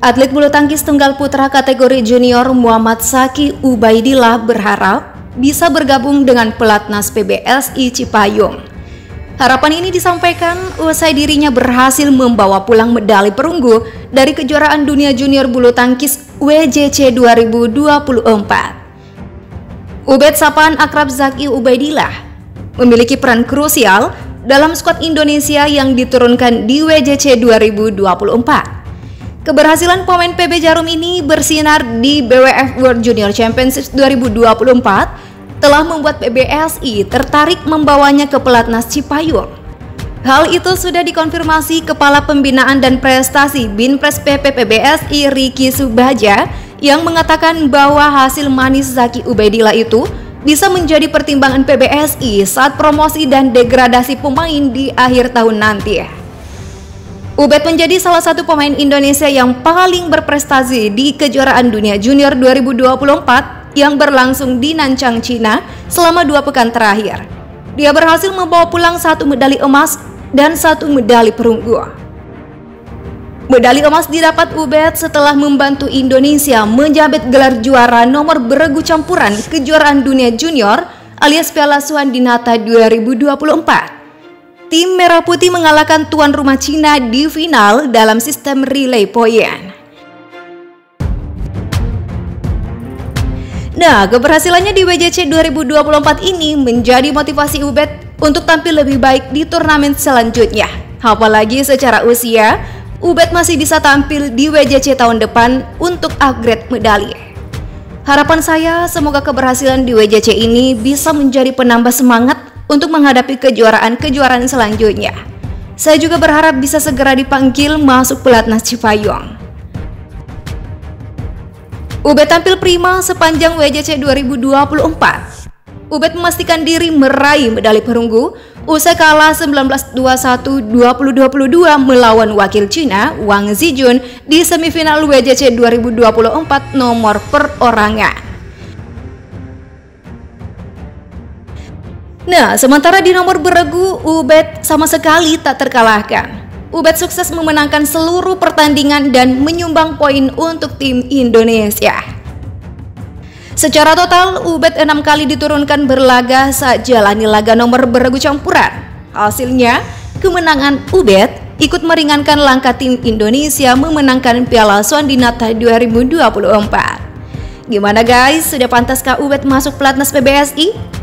Atlet bulu tangkis tunggal putra kategori junior Muhammad Saki Ubaidillah berharap bisa bergabung dengan pelatnas PBSI Cipayung. Harapan ini disampaikan usai dirinya berhasil membawa pulang medali perunggu dari kejuaraan dunia junior bulu tangkis WJC 2024. Ubed Sapan Akrab Zaki Ubaidillah memiliki peran krusial dalam skuad Indonesia yang diturunkan di WJC 2024. Keberhasilan pemain PB Jarum ini bersinar di BWF World Junior Championship 2024 telah membuat PBSI tertarik membawanya ke pelatnas Cipayung. Hal itu sudah dikonfirmasi Kepala Pembinaan dan Prestasi Binpres PP PBSI Riki Subaja yang mengatakan bahwa hasil manis Zaki Ubaidillah itu bisa menjadi pertimbangan PBSI saat promosi dan degradasi pemain di akhir tahun nanti. Ubed menjadi salah satu pemain Indonesia yang paling berprestasi di kejuaraan dunia junior 2024 yang berlangsung di Nanchang, China selama dua pekan terakhir. Dia berhasil membawa pulang satu medali emas dan satu medali perunggu. Medali emas didapat Ubed setelah membantu Indonesia menjabat gelar juara nomor beregu campuran kejuaraan dunia junior alias Piala Suhan Dinata 2024. Tim Merah Putih mengalahkan tuan rumah Cina di final dalam sistem relay point. Nah, keberhasilannya di WJC 2024 ini menjadi motivasi Ubed untuk tampil lebih baik di turnamen selanjutnya. Apalagi secara usia, Ubed masih bisa tampil di WJC tahun depan untuk upgrade medali. Harapan saya semoga keberhasilan di WJC ini bisa menjadi penambah semangat untuk menghadapi kejuaraan-kejuaraan selanjutnya. Saya juga berharap bisa segera dipanggil masuk pelatnas Cipayung. Ubed tampil prima sepanjang WJC 2024. Ubed memastikan diri meraih medali perunggu usai kalah 19-21 2022 melawan wakil Cina Wang Zijun di semifinal WJC 2024 nomor perorangan. Nah, sementara di nomor beregu, Ubed sama sekali tak terkalahkan. Ubed sukses memenangkan seluruh pertandingan dan menyumbang poin untuk tim Indonesia. Secara total, Ubed enam kali diturunkan berlaga saat jalani laga nomor beregu campuran. Hasilnya, kemenangan Ubed ikut meringankan langkah tim Indonesia memenangkan Piala Swandinata 2024. Gimana guys, sudah pantaskah Ubed masuk pelatnas PBSI?